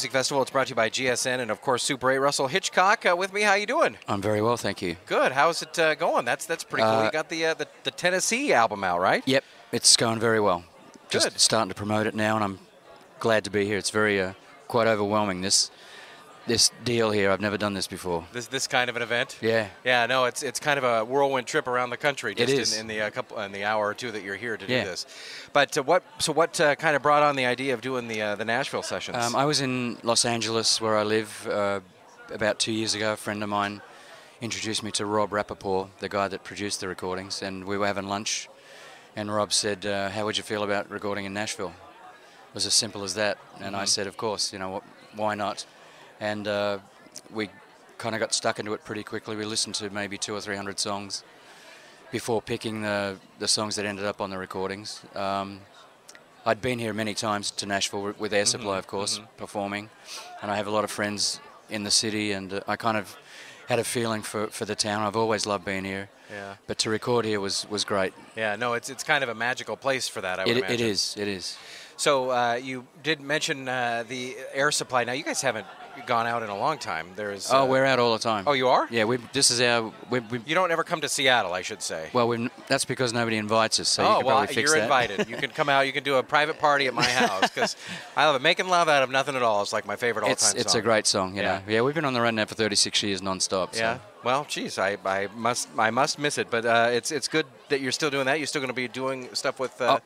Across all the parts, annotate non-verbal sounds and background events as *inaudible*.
Music Festival. It's brought to you by GSN and of course Super 8. Russell Hitchcock uh, with me. How you doing? I'm very well, thank you. Good. How's it uh, going? That's that's pretty cool. Uh, You got the, uh, the the Tennessee album out, right? Yep, it's going very well. Just starting to promote it now, and I'm glad to be here. It's very uh, quite overwhelming. This this deal here, I've never done this before. This this kind of an event. Yeah. Yeah. No, it's it's kind of a whirlwind trip around the country. It Just is. in, in the uh, couple in the hour or two that you're here to Yeah. do this. But uh, what so what uh, kind of brought on the idea of doing the uh, the Nashville sessions? Um, I was in Los Angeles, where I live, uh, about two years ago. A friend of mine introduced me to Rob Rappaport, the guy that produced the recordings, and we were having lunch. And Rob said, uh, "How would you feel about recording in Nashville?" It was as simple as that. And I said, "Of course, you know, what, why not?" And uh, we kind of got stuck into it pretty quickly. We listened to maybe two or three hundred songs before picking the the songs that ended up on the recordings. Um, I'd been here many times to Nashville with Air Supply, of course, performing, and I have a lot of friends in the city, and uh, I kind of had a feeling for, for the town. I've always loved being here, yeah. but to record here was, was great. Yeah. No, it's it's kind of a magical place for that. I would It, imagine. it is, it is. So uh, you did mention uh, the air supply. Now you guys haven't gone out in a long time. There's. Oh, uh, we're out all the time. Oh, you are? Yeah, we. This is our. We, we, You don't ever come to Seattle, I should say. well, we that's because nobody invites us, so you oh can well, you're that. invited. You can come out. You can do a private party at my *laughs* house because I love it. Making love out of nothing at all is like my favorite all-time It's it's song. a great song, you Yeah. know. Yeah, we've been on the run now for 36 years non-stop. so- Yeah. Well, geez, I, I must I must miss it, but uh, it's it's good that you're still doing that. You're still going to be doing stuff with. Uh, Oh,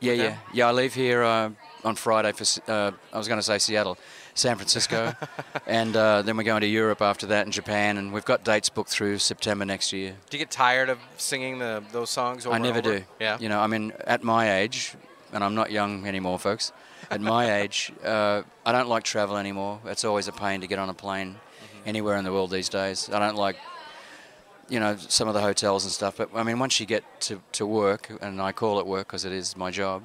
Yeah, with yeah, yeah. I leave here uh, on Friday for. Uh, I was going to say Seattle, San Francisco, *laughs* and uh, then we're going to Europe after that and Japan, and we've got dates booked through September next year. Do you get tired of singing the those songs? I never do. Yeah. You know, I mean, at my age, and I'm not young anymore, folks. At my *laughs* age, uh, I don't like travel anymore. It's always a pain to get on a plane Mm-hmm. anywhere in the world these days. I don't like, you know, some of the hotels and stuff. But I mean, once you get to, to work, and I call it work because it is my job,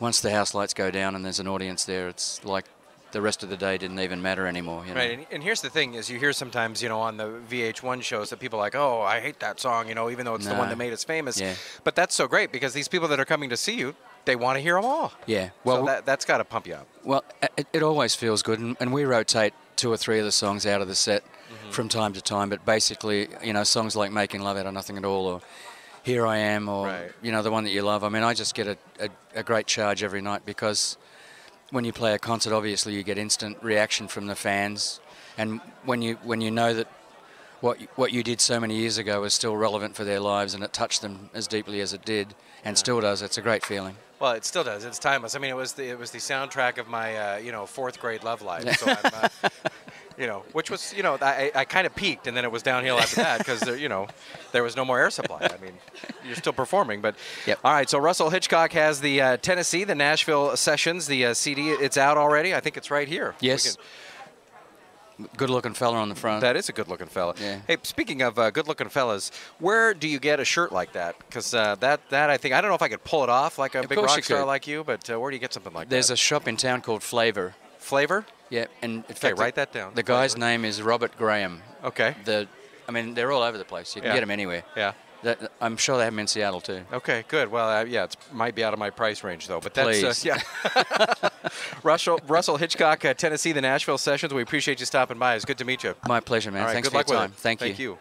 once the house lights go down and there's an audience there, it's like the rest of the day didn't even matter anymore. You know? Right, and, and here's the thing: is you hear sometimes, you know, on the VH1 shows that people are like, "Oh, I hate that song," you know, even though it's the one that made us famous. Yeah. But that's so great because these people that are coming to see you, they want to hear them all. Yeah. Well, so that, that's got to pump you up. Well, it, it always feels good, and, and we rotate two or three of the songs out of the set. From time to time. But basically, you know, songs like "Making Love Out of Nothing at All" or "Here I Am" or Right. you know the one that you love. I mean, I just get a, a, a great charge every night because when you play a concert, obviously you get instant reaction from the fans, and when you when you know that what you- what you did so many years ago is still relevant for their lives and it touched them as deeply as it did and still does, it's a great feeling. Well, it still does. It's timeless. I mean, it was the it was the soundtrack of my uh, you know fourth grade love life. So I'm, uh, *laughs* you know, which was you know I, I kind of peaked and then it was downhill after that because you know there was no more air supply. I mean, you're still performing, but Yep. all right. So Russell Hitchcock has the uh, Tennessee, the Nashville sessions, the uh, CD. It's out already. I think it's right here. Yes. Good looking fella on the front. that is a good-looking fella. Yeah. Hey, speaking of uh, good-looking fellas, where do you get a shirt like that? Because uh, that that I think I don't know if I could pull it off like a Of big rock star could. like you, but uh, where do you get something like There's that? There's a shop in town called Flavor. flavor. Yeah, and in Okay, fact, write the- that down. The guy's Flavor. name is Robert Graham. Okay. The, I mean, they're all over the place. You can Yeah. get them anywhere. Yeah. That, I'm sure they have them in Seattle too. Okay. Good. Well, uh, yeah, it might be out of my price range though, but that's. Uh, yeah. *laughs* Russell Russell Hitchcock, uh, Tennessee, the Nashville sessions. We appreciate you stopping by. It's good to meet you. My pleasure, man. All right. Thanks good for luck your with time. it. Thank you. Thank you.